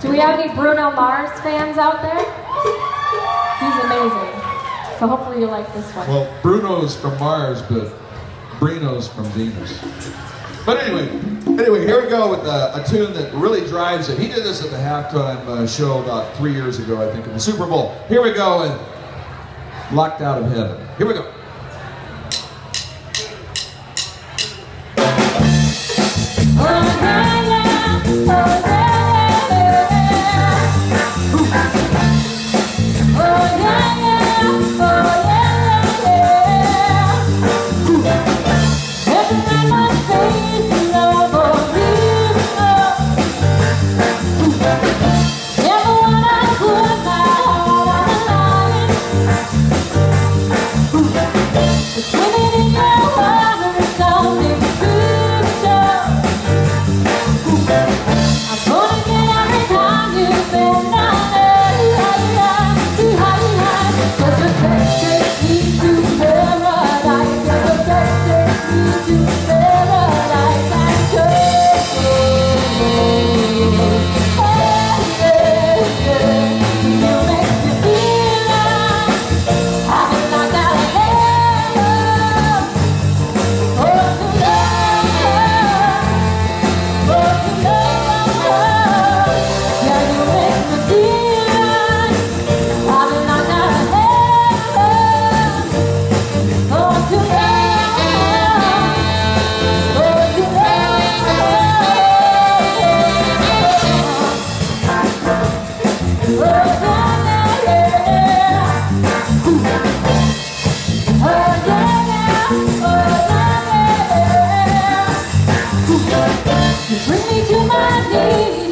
Do we have any Bruno Mars fans out there? He's amazing. So hopefully you like this one. Well, Bruno's from Mars, but Brino's from Venus. But anyway, anyway, here we go with a, a tune that really drives it. He did this at the halftime uh, show about three years ago, I think, in the Super Bowl. Here we go, and Locked Out of Heaven. Here we go. do you Oh yeah.